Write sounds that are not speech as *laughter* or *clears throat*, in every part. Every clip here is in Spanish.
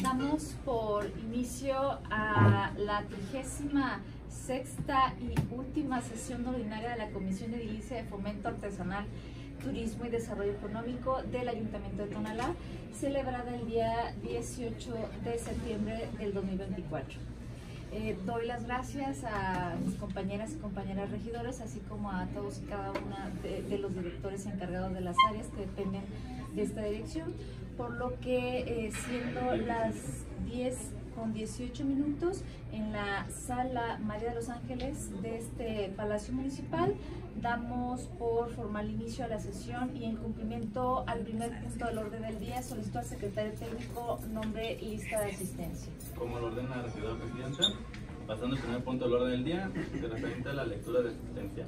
Damos por inicio a la trigésima sexta y última sesión ordinaria de la Comisión Edilicia de Fomento Artesanal, Turismo y Desarrollo Económico del Ayuntamiento de Tonalá, celebrada el día 18 de septiembre del 2024. Eh, doy las gracias a mis compañeras y compañeras regidores, así como a todos y cada una de, de los directores encargados de las áreas que dependen de esta dirección, por lo que eh, siendo las 10 con 18 minutos en la sala María de los Ángeles de este Palacio Municipal. Damos por formal inicio a la sesión y en cumplimiento al primer punto del orden del día solicito al secretario técnico nombre y lista de asistencia. Como lo ordena la regidora presidenta, pasando al primer punto del orden del día, se referente a la lectura de asistencia.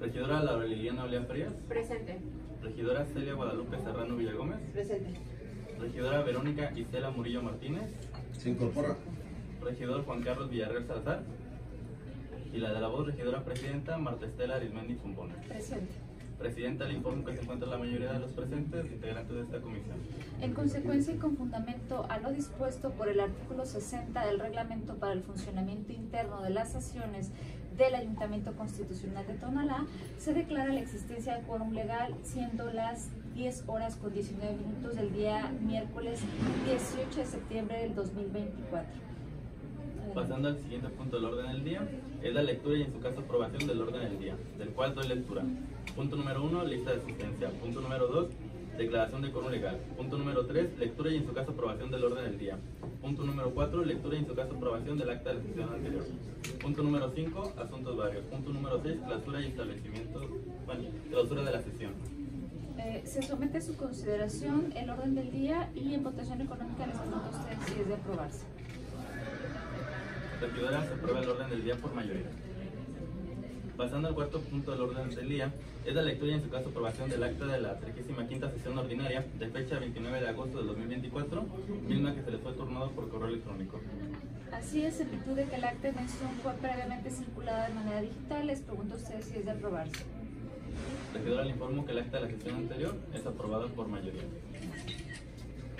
Regidora Laura Liliana Olea Frías, Presente. Regidora Celia Guadalupe Serrano Villagómez, Presente. regidora Verónica Isela Murillo Martínez, Se incorpora. regidor Juan Carlos Villarreal Salazar y la de la voz regidora presidenta Marta Estela Arismendi Zumbona. Presente. Presidenta, le informo que se encuentra la mayoría de los presentes integrantes de esta comisión. En consecuencia y con fundamento a lo dispuesto por el artículo 60 del Reglamento para el Funcionamiento Interno de las Sesiones del Ayuntamiento Constitucional de Tonalá, se declara la existencia de quórum legal, siendo las 10 horas con 19 minutos del día miércoles 18 de septiembre del 2024. Pasando al siguiente punto del orden del día, es la lectura y en su caso aprobación del orden del día, del cual doy lectura. Punto número 1, lista de asistencia. Punto número 2, declaración de quórum legal. Punto número 3, lectura y en su caso aprobación del orden del día. Punto número 4, lectura y en su caso aprobación del acta de la sesión anterior. Punto número 5, asuntos varios. Punto número 6, clausura y establecimiento, bueno, clausura de la sesión. Eh, se somete a su consideración el orden del día y en votación económica les pregunto a ustedes si es de aprobarse. Regidora, se aprueba el orden del día por mayoría. Pasando al cuarto punto del orden del día, es la lectura y en su caso aprobación del acta de la 35 sesión ordinaria de fecha 29 de agosto del 2024, misma que se le fue turnado por correo electrónico. Así es, en virtud de que el acta de mención fue previamente circulada de manera digital, les pregunto a ustedes si es de aprobarse. Regidora, le informo que el acta de la sesión anterior es aprobada por mayoría.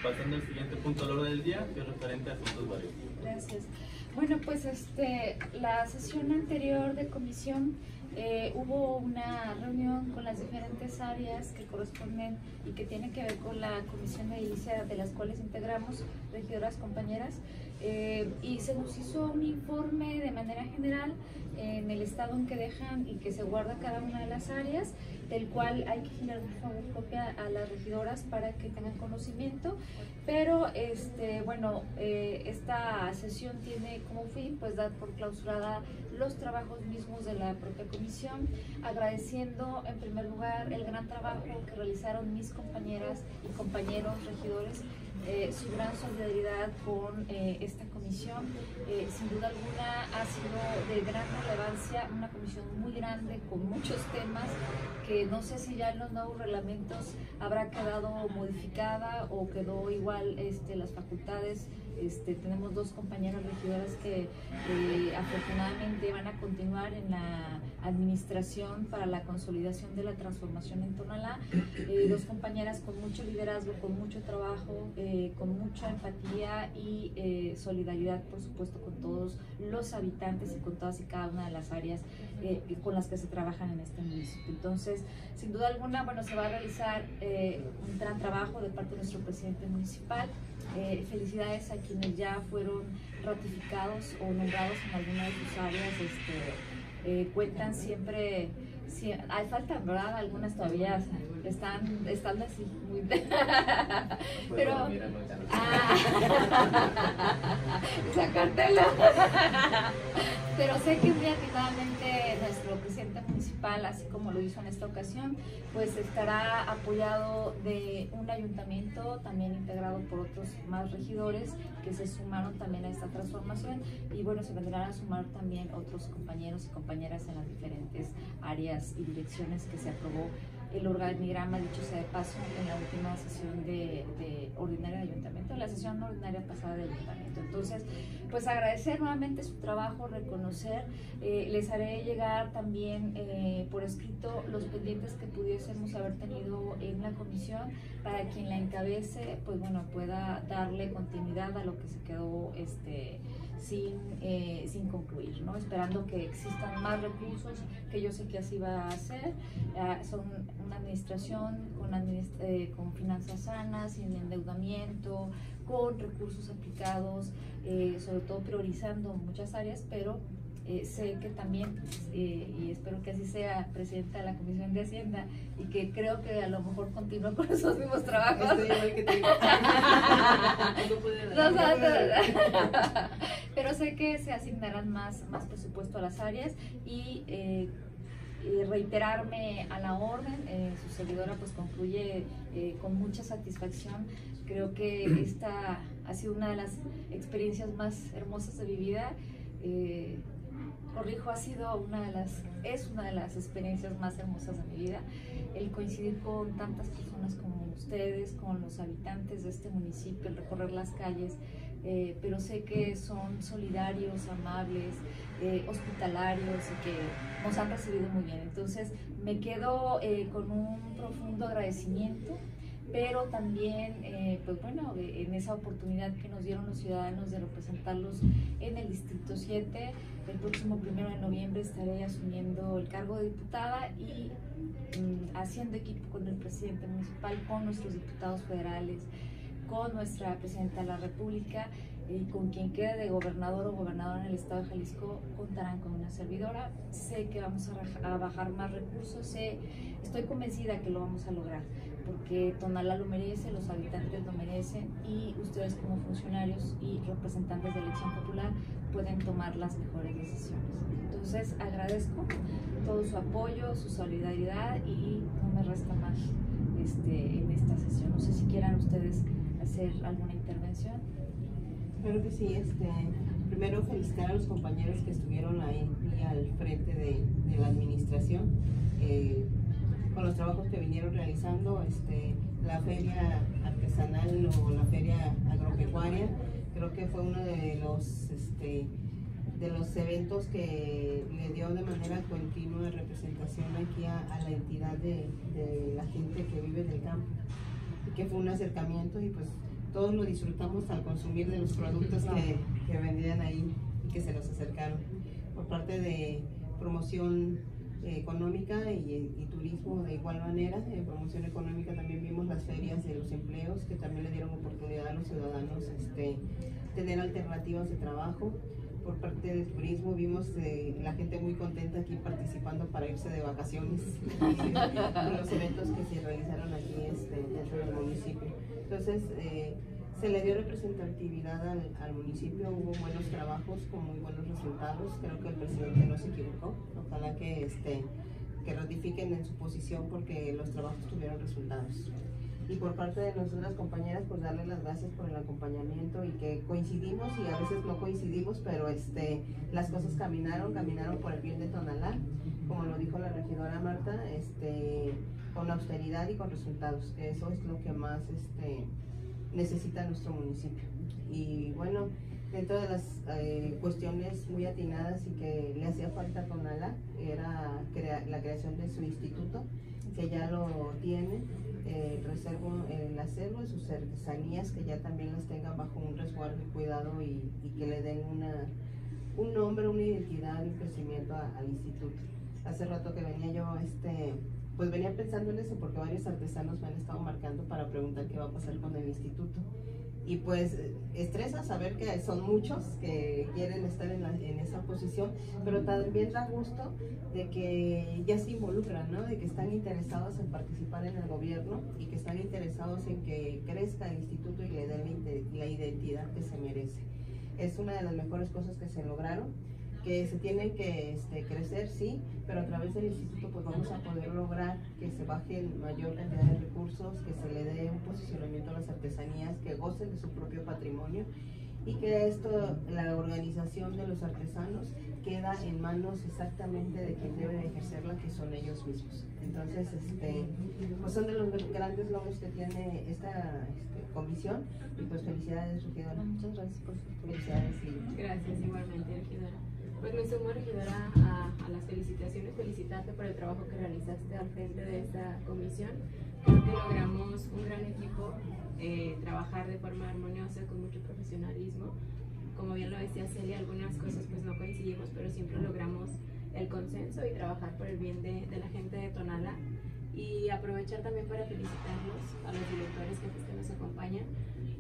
Pasando al siguiente punto del orden del día, que es referente a asuntos varios. Gracias. Bueno, pues este, la sesión anterior de comisión eh, hubo una reunión con las diferentes áreas que corresponden y que tienen que ver con la comisión de edilicia de las cuales integramos, regidoras, compañeras, eh, y se nos hizo un informe de manera general en el estado en que dejan y que se guarda cada una de las áreas, del cual hay que generar por favor copia a las regidoras para que tengan conocimiento. Pero este, bueno, eh, esta sesión tiene como fin pues dar por clausurada los trabajos mismos de la propia comisión, agradeciendo en primer lugar el gran trabajo que realizaron mis compañeras y compañeros regidores eh, su gran solidaridad con eh, esta comisión. Eh, sin duda alguna ha sido de gran relevancia, una comisión muy grande con muchos temas que no sé si ya en los nuevos reglamentos habrá quedado modificada o quedó igual este, las facultades. Este, tenemos dos compañeras regidoras que eh, afortunadamente van a continuar en la administración para la consolidación de la transformación en Tonalá. Eh, dos compañeras con mucho liderazgo, con mucho trabajo, eh, con mucha empatía y solidaridad, por supuesto, con todos los habitantes y con todas y cada una de las áreas con las que se trabajan en este municipio. Entonces, sin duda alguna, bueno, se va a realizar un gran trabajo de parte de nuestro presidente municipal. Eh, felicidades a quienes ya fueron ratificados o nombrados en alguna de sus áreas. Este, eh, cuentan siempre, hay falta, ¿verdad? Algunas todavía están, están así muy... *laughs* Pero... Ah, *laughs* sacártelo. *laughs* Pero sé que muy atentamente nuestro presidente municipal, así como lo hizo en esta ocasión, pues estará apoyado de un ayuntamiento también integrado por otros más regidores que se sumaron también a esta transformación y bueno, se vendrán a sumar también otros compañeros y compañeras en las diferentes áreas y direcciones que se aprobó el organigrama, dicho sea de paso, en la última sesión de, ordinaria de ayuntamiento, la sesión ordinaria pasada de ayuntamiento. Entonces, pues agradecer nuevamente su trabajo, reconocer, eh, les haré llegar también eh, por escrito los pendientes que pudiésemos haber tenido en la comisión para quien la encabece, pues bueno, pueda darle continuidad a lo que se quedó este sin, eh, sin concluir, ¿no? esperando que existan más recursos, que yo sé que así va a ser. Ah, son una administración con, eh, con finanzas sanas, sin endeudamiento, con recursos aplicados, eh, sobre todo priorizando muchas áreas, pero eh, sé que también, eh, y espero que así sea, presidenta de la Comisión de Hacienda, y que creo que a lo mejor continúa con *laughs* esos mismos trabajos. Pero sé que se asignarán más, más presupuesto a las áreas y eh, reiterarme a la orden. su servidora pues concluye con mucha satisfacción. Creo que *clears throat* esta ha sido una de las experiencias más hermosas de mi vida corrijo, ha sido una de las, es una de las experiencias más hermosas de mi vida, el coincidir con tantas personas como ustedes, con los habitantes de este municipio, el recorrer las calles, eh, pero sé que son solidarios, amables, eh, hospitalarios y que nos han recibido muy bien. Entonces me quedo eh, con un profundo agradecimiento pero también, eh, pues bueno, en esa oportunidad que nos dieron los ciudadanos de representarlos en el Distrito 7, el próximo primero de noviembre estaré asumiendo el cargo de diputada y mm, haciendo equipo con el presidente municipal, con nuestros diputados federales, con nuestra presidenta de la República y con quien quede de gobernador o gobernadora en el estado de Jalisco contarán con una servidora. Sé que vamos a, a bajar más recursos, sé, estoy convencida que lo vamos a lograr porque Tonalá lo merece, los habitantes lo merecen y ustedes como funcionarios y representantes de elección popular pueden tomar las mejores decisiones. Entonces agradezco todo su apoyo, su solidaridad y no me resta más este, en esta sesión. No sé si quieran ustedes hacer alguna intervención. Claro que sí, este, primero felicitar a los compañeros que estuvieron ahí al frente de, la administración. Eh, con los trabajos que vinieron realizando, este, la feria artesanal o la feria agropecuaria, creo que fue uno de los, este, de los eventos que le dio de manera continua representación aquí a, la entidad de, la gente que vive del campo, que fue un acercamiento y pues todos lo disfrutamos al consumir de los productos que, que vendían ahí y que se nos acercaron. Por parte de promoción económica y, turismo de igual manera. En promoción económica también vimos las ferias de los empleos que también le dieron oportunidad a los ciudadanos este, tener alternativas de trabajo. Por parte del turismo vimos eh, la gente muy contenta aquí participando para irse de vacaciones *laughs* en los eventos que se realizaron aquí este, dentro del municipio. Entonces, eh, se le dio representatividad al, municipio, hubo buenos trabajos con muy buenos resultados, creo que el presidente no se equivocó, ojalá que, este, que ratifiquen en su posición porque los trabajos tuvieron resultados. Y por parte de nosotras compañeras, pues darle las gracias por el acompañamiento y que coincidimos y a veces no coincidimos, pero este, las cosas caminaron, caminaron por el bien de Tonalá, como lo dijo la regidora Marta, este, con austeridad y con resultados, que eso es lo que más este, necesita nuestro municipio. Y bueno, dentro de las eh, cuestiones muy atinadas y que le hacía falta con ALA era la creación de su instituto, que ya lo tiene, eh, reservo el acervo de sus artesanías, que ya también las tengan bajo un resguardo y cuidado y, que le den una, un nombre, una identidad un crecimiento al instituto. Hace rato que venía yo este, pues venía pensando en eso porque varios artesanos me han estado marcando para preguntar qué va a pasar con el instituto. Y pues estresa saber que son muchos que quieren estar en, esa posición, pero también da gusto de que ya se involucran, ¿no? de que están interesados en participar en el gobierno y que están interesados en que crezca el instituto y le den la identidad que se merece. Es una de las mejores cosas que se lograron que se tienen que este, crecer, sí, pero a través del instituto pues vamos a poder lograr que se bajen mayor cantidad de recursos, que se le dé un posicionamiento a las artesanías, que gocen de su propio patrimonio y que esto, la organización de los artesanos queda en manos exactamente de quien debe ejercerla, que son ellos mismos. Entonces, este, pues son de los grandes logros que tiene esta este, comisión y pues felicidades, regidora. Muchas gracias por su Felicidades y Gracias, igualmente, regidora. Pues me sumo, regidora, a, a las felicitaciones, felicitarte por el trabajo que realizaste al frente de esta comisión. Creo que logramos un gran equipo, eh, trabajar de forma armoniosa, con mucho profesionalismo. Como bien lo decía Celia, algunas cosas pues no coincidimos, pero siempre logramos el consenso y trabajar por el bien de, de la gente de Tonala. Y aprovechar también para felicitarlos a los directores que nos acompañan.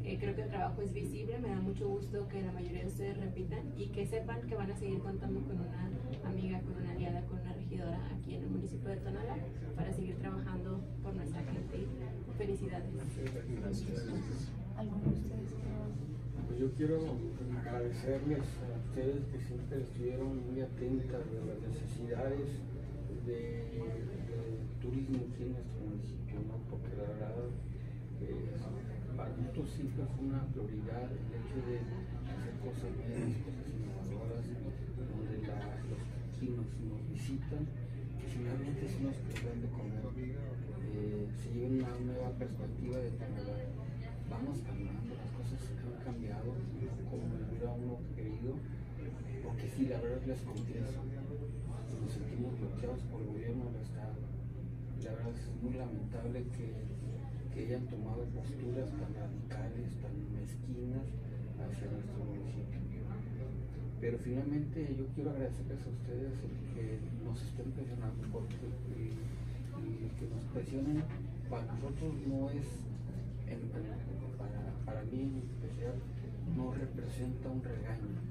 Eh, creo que el trabajo es visible, me da mucho gusto que la mayoría de ustedes repitan y que sepan que van a seguir contando con una amiga, con una aliada, con una regidora aquí en el municipio de Tonala para seguir trabajando por nuestra gente. Felicidades. ¿Alguno de ustedes? Pues yo quiero agradecerles a ustedes que siempre estuvieron muy atentas de las necesidades de, del turismo aquí en nuestro municipio, ¿no? porque la verdad eh, nosotros siempre fue una prioridad el hecho de hacer cosas nuevas, cosas innovadoras, donde los vecinos nos visitan, que finalmente sí nos dan de comer, eh, se lleva una nueva perspectiva de Canadá. Vamos cambiando, las cosas han cambiado, como hubiera uno querido, porque sí, la verdad les confieso, nos sentimos bloqueados por el gobierno del Estado. La verdad es muy lamentable que, que hayan tomado posturas tan radicales, tan mezquinas hacia nuestro municipio. Pero finalmente yo quiero agradecerles a ustedes el que nos estén presionando porque y que nos presionen para nosotros no es en- para, para mí en especial no representa un regaño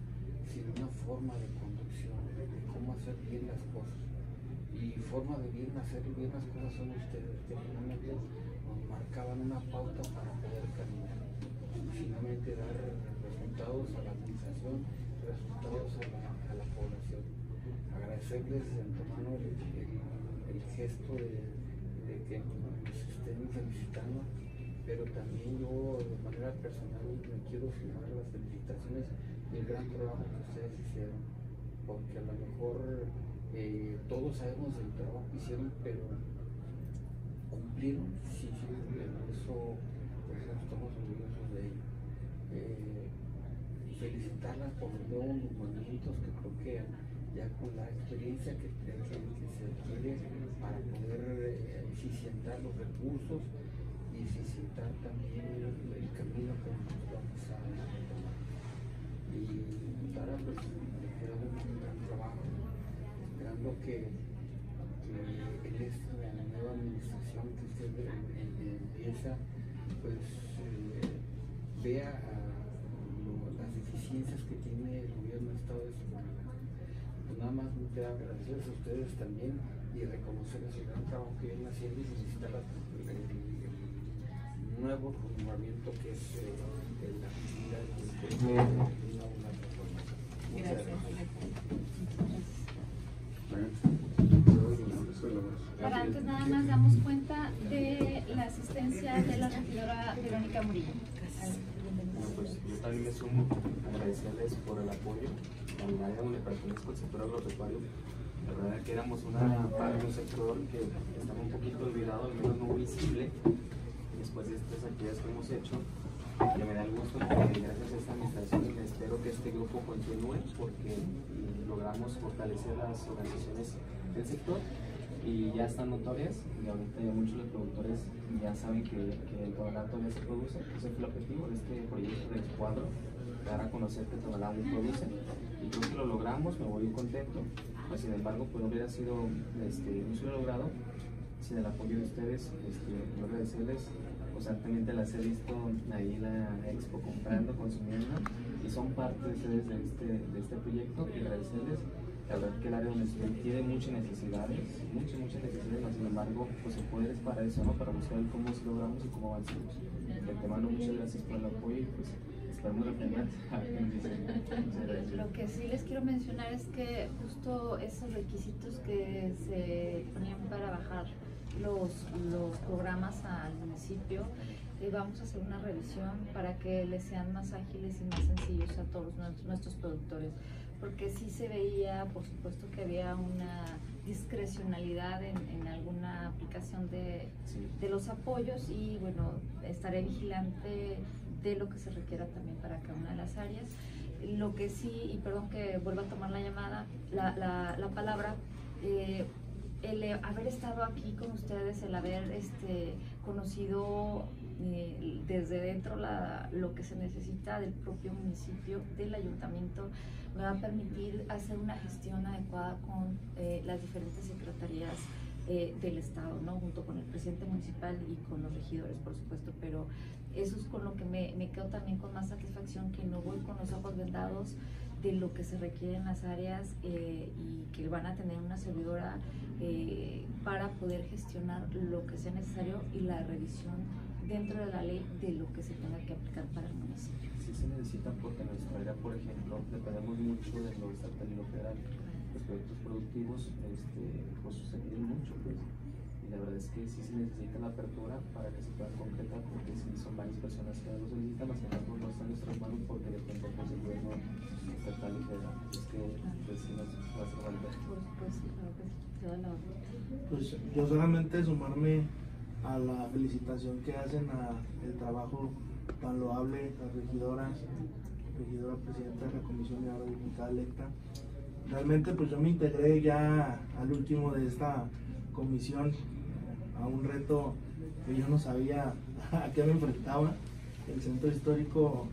sino una forma de conducción de cómo hacer bien las cosas y forma de bien hacer bien las cosas son ustedes que finalmente marcaban una pauta para poder caminar y finalmente dar resultados a la administración resultados a la, población. Agradecerles de antemano el, el- gesto de, de que nos estén felicitando pero también yo de manera personal me quiero a las felicitaciones y el gran trabajo que ustedes hicieron, porque a lo mejor eh, todos sabemos del trabajo que hicieron, pero cumplieron, sí, sí cumplieron, eso, por eso estamos orgullosos de ello. Eh, felicitarlas por los nuevos movimientos que creo que ya con la experiencia que, que, se adquiere para poder eh, eficientar los recursos y eficientar también el camino que nos vamos a tomar. Y pues, le queda un gran trabajo, esperando que, que en esta nueva administración que usted empieza, pues eh, vea lo- las deficiencias que tiene el gobierno del Estado de Sonora. Pues nada más me queda agradecerles a ustedes también y reconocerles el gran trabajo que vienen haciendo y felicitar el, el nuevo renovamiento que es eh, la actividad de una, una transformación. Muchas gracias. Para antes nada más damos cuenta de la asistencia de la regidora Verónica Murillo. Bueno, pues yo también me sumo a agradecerles por el apoyo al área donde pertenezco, el sector agropecuario. La verdad es que éramos una parte de un sector que estaba un poquito olvidado, al menos no visible, después de estas actividades que hemos hecho. Que me da el gusto que gracias a esta administración espero que este grupo continúe porque logramos fortalecer las organizaciones del sector y ya están notorias y ahorita ya muchos de los productores ya saben que, que el Tonalá todavía se produce, ese fue el objetivo de este proyecto de Excuadro, dar a conocer que Tonalá aún produce y creo que lo logramos, me voy contento, pues, sin embargo pues no hubiera sido, este, no se hubiera logrado sin el apoyo de ustedes, este, quiero agradecerles constantemente las he visto ahí en la expo comprando, consumiendo y son parte de ustedes de este, de este proyecto y agradecerles la verdad que el área estoy tiene muchas necesidades, muchas, muchas necesidades, mas sin embargo, pues el poder es para eso, ¿no? Para buscar cómo sí logramos y cómo avanzamos. De antemano, muchas gracias por el apoyo y pues esperamos aprender a que nos dicen. Muchas gracias. Lo que sí les quiero mencionar es que justo esos requisitos que se ponían para bajar los, los programas al municipio, eh, vamos a hacer una revisión para que les sean más ágiles y más sencillos a todos nuestros productores, porque sí se veía, por supuesto, que había una discrecionalidad en, alguna aplicación de, de, los apoyos y bueno, estaré vigilante de lo que se requiera también para cada una de las áreas. Lo que sí, y perdón que vuelva a tomar la llamada, la, la, la palabra, eh, el haber estado aquí con ustedes, el haber este, conocido eh, desde dentro la, lo que se necesita del propio municipio, del ayuntamiento, me va a permitir hacer una gestión adecuada con eh, las diferentes secretarías eh, del Estado, ¿no? junto con el presidente municipal y con los regidores, por supuesto, pero eso es con lo que me, me quedo también con más satisfacción, que no voy con los ojos vendados de lo que se requiere en las áreas y que van a tener una servidora para poder gestionar lo que sea necesario y la revisión dentro de la ley de lo que se tenga que aplicar para el municipio. Sí se necesita porque en nuestra área, por ejemplo, dependemos mucho de lo estatal y lo federal. Los proyectos productivos este, pues, se piden mucho, pues. Y la verdad es que sí se necesita la apertura para que se pueda concretar, porque sí son varias personas que lo solicitan, más que nada no están en nuestras manos porque dependemos del gobierno estatal y federal. Es que pues, sí nos va a hacer falta. Claro que sí. Pues yo solamente sumarme a la felicitación que hacen a el trabajo tan loable las regidoras, regidora presidenta de la comisión y ahora diputada electa. Realmente pues yo me integré ya al último de esta comisión a un reto que yo no sabía *laughs* a qué me enfrentaba. El centro histórico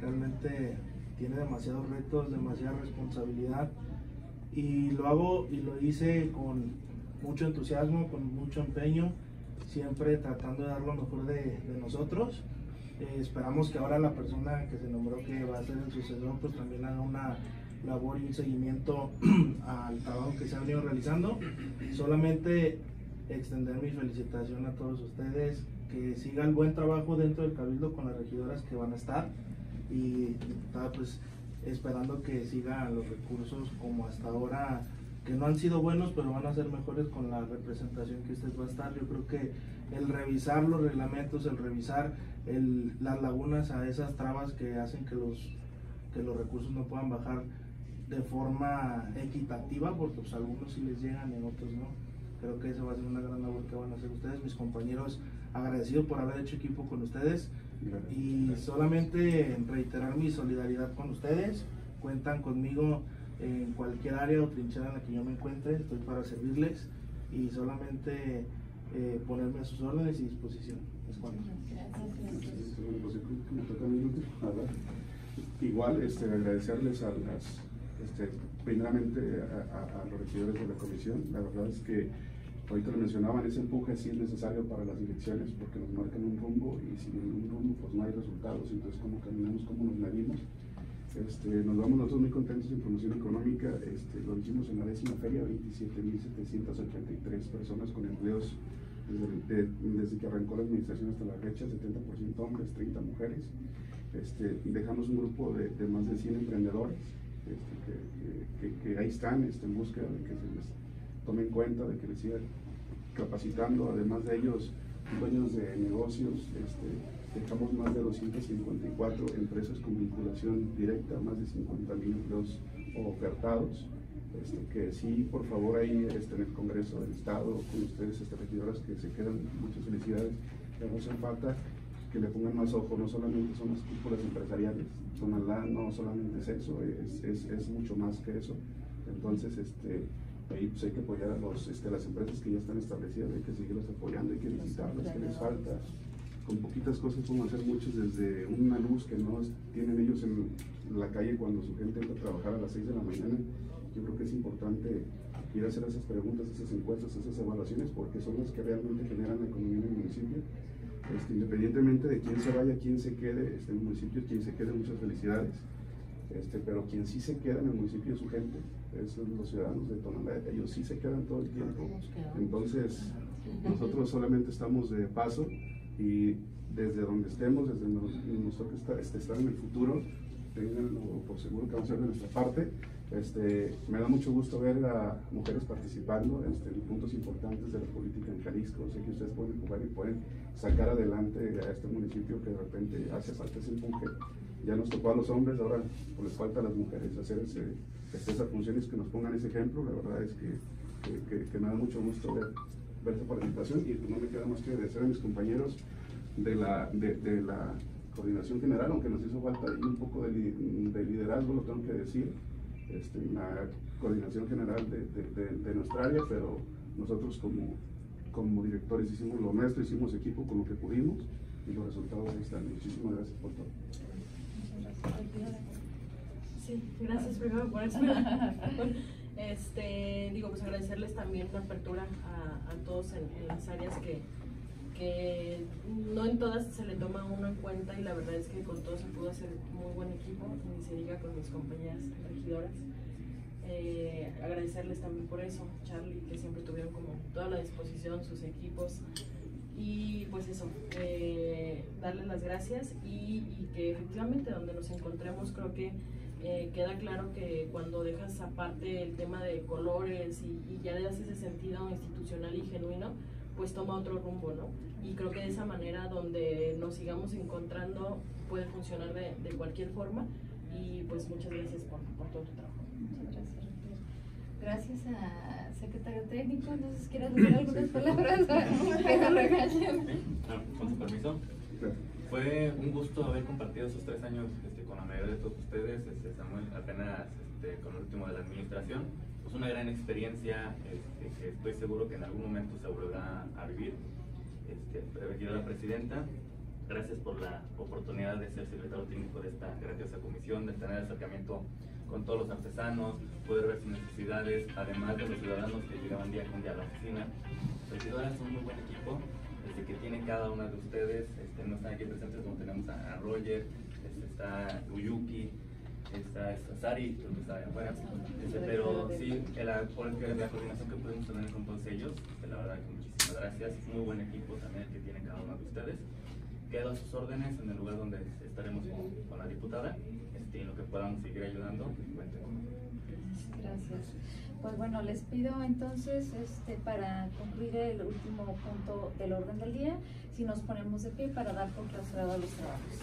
realmente tiene demasiados retos, demasiada responsabilidad y lo hago y lo hice con mucho entusiasmo, con mucho empeño siempre tratando de dar lo mejor de, nosotros. Eh, esperamos que ahora la persona que se nombró que va a ser el sucesor pues también haga una labor y un seguimiento *clears throat* al trabajo que se ha venido realizando. Solamente extender mi felicitación a todos ustedes, que siga el buen trabajo dentro del cabildo con las regidoras que van a estar y pues esperando que sigan los recursos como hasta ahora que no han sido buenos, pero van a ser mejores con la representación que usted va a estar. Yo creo que el revisar los reglamentos, el revisar el, las lagunas a esas trabas que hacen que los, que los recursos no puedan bajar de forma equitativa, porque pues, algunos sí les llegan y otros no. Creo que esa va a ser una gran labor que van a hacer ustedes, mis compañeros, agradecido por haber hecho equipo con ustedes y solamente reiterar mi solidaridad con ustedes. Cuentan conmigo en cualquier área o trinchera en la que yo me encuentre, estoy para servirles y solamente eh, ponerme a sus órdenes y disposición. Es cuando. Igual este, agradecerles a las, este, primeramente a, los regidores de la comisión, la verdad es que ahorita lo mencionaban, ese empuje sí es necesario para las direcciones porque nos marcan un rumbo y sin un rumbo pues no hay resultados, entonces cómo caminamos, cómo nos medimos este, nos vamos nosotros muy contentos en promoción económica, este, lo hicimos en la décima feria, 27.783 personas con empleos desde, desde, que arrancó la administración hasta la fecha, 70% hombres, 30 mujeres. Este, dejamos un grupo de, de, más de 100 emprendedores este, que, ahí están este, en búsqueda de que se les tome en cuenta, de que les sigan capacitando, además de ellos, dueños de negocios, este, Dejamos más de 254 empresas con vinculación directa, más de 50 mil empleos ofertados. Este, que sí, por favor, ahí este, en el Congreso del Estado, con ustedes, estas regidoras que se quedan, muchas felicidades, que hacen falta que le pongan más ojo, no solamente son las cúpulas empresariales, son no solamente es eso, es, es, es, mucho más que eso. Entonces, este, ahí pues hay que apoyar a los, este, las empresas que ya están establecidas, hay que seguirlas apoyando, hay que visitarlas, que les falta con poquitas cosas podemos hacer muchos, desde una luz que no tienen ellos en la calle cuando su gente entra a trabajar a las 6 de la mañana. Yo creo que es importante ir a hacer esas preguntas, esas encuestas, esas evaluaciones, porque son las que realmente generan la economía en el municipio. Este, independientemente de quién se vaya, quién se quede este, en el municipio, quien se quede, muchas felicidades. Este, pero quien sí se queda en el municipio es su gente, es los ciudadanos de Tonalá, ellos sí se quedan todo el tiempo. Entonces, nosotros solamente estamos de paso y desde donde estemos, desde donde nos toque estar, este, estar en el futuro, tenganlo por seguro que vamos a hacer de nuestra parte. Este, me da mucho gusto ver a mujeres participando este, en puntos importantes de la política en Jalisco. Sé que ustedes pueden jugar y pueden sacar adelante a este municipio que de repente hace falta ese empuje. ya nos tocó a los hombres, ahora les falta a las mujeres hacer ese, esas funciones que nos pongan ese ejemplo. La verdad es que, que, que me da mucho gusto ver, ver esta participación y pues, no me queda más que agradecer a mis compañeros de la, de, de la coordinación general, aunque nos hizo falta ahí un poco de, de liderazgo, lo tengo que decir, este, la coordinación general de, de, de, nuestra área, pero nosotros como, como directores hicimos lo nuestro, hicimos equipo con lo que pudimos y los resultados ahí están. Muchísimas gracias por todo. Sí, gracias primero por eso. *laughs* este, digo, pues agradecerles también la apertura a, a todos en, en, las áreas que, que no en todas se le toma uno en cuenta y la verdad es que con todos se pudo hacer muy buen equipo, ni se diga con mis compañeras regidoras. Eh, agradecerles también por eso, Charlie, que siempre tuvieron como toda la disposición, sus equipos, y pues eso, eh, darles las gracias y, y, que efectivamente donde nos encontremos creo que eh, queda claro que cuando dejas aparte el tema de colores y, y, ya le das ese sentido institucional y genuino, pues toma otro rumbo, ¿no? Y creo que de esa manera donde nos sigamos encontrando puede funcionar de, de cualquier forma y pues muchas gracias por, por todo tu trabajo. Muchas gracias. Gracias a secretario técnico, entonces quieres decir algunas palabras que nos regañen. Ah, con su permiso. Fue un gusto haber compartido esos tres años este, con la mayoría de todos ustedes, este, Samuel apenas este, con el último de la administración. Es una gran experiencia este, que estoy seguro que en algún momento se volverá a vivir. Este, regidora presidenta, gracias por la oportunidad de ser secretario técnico de esta grandiosa comisión, de tener acercamiento con todos los artesanos, poder ver sus necesidades, además de los ciudadanos que llegaban día con día a la oficina. Regidoras son un muy buen equipo, desde que tienen cada una de ustedes, este, no están aquí presentes como tenemos a, a Roger, este, está Uyuki, está, está Sari, creo que está afuera, este, pero sí, la, la coordinación que pudimos tener con todos ellos, este, la verdad que muchísimas gracias, muy buen equipo también que tiene cada uno de ustedes. Quedo a sus órdenes en el lugar donde estaremos con, con la diputada este, en lo que podamos seguir ayudando. Cuenten. Gracias. Pues bueno, les pido entonces este, para concluir el último punto del orden del día, si nos ponemos de pie para dar por clausurado los trabajos.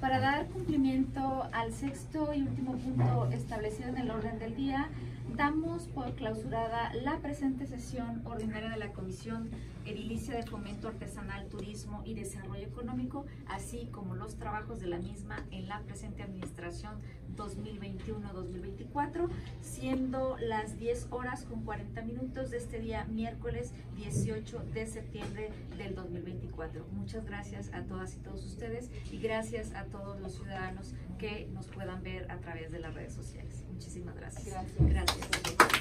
Para dar cumplimiento al sexto y último punto establecido en el orden del día, damos por clausurada la presente sesión ordinaria de la Comisión Edilicia de Fomento Artesanal, Turismo y Desarrollo Económico, así como los trabajos de la misma en la presente administración 2021-2024, siendo las 10 horas con 40 minutos de este día miércoles 18 de septiembre del 2024. Muchas gracias a todas y todos ustedes y gracias a todos los ciudadanos que nos puedan ver a través de las redes sociales. Muchísimas gracias. Gracias. gracias.